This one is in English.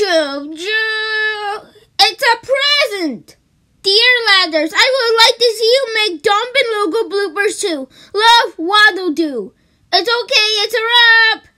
Choo-choo. It's a present! Dear Ladders, I would like to see you make Dombin logo bloopers too. Love, waddledoo It's okay, it's a wrap!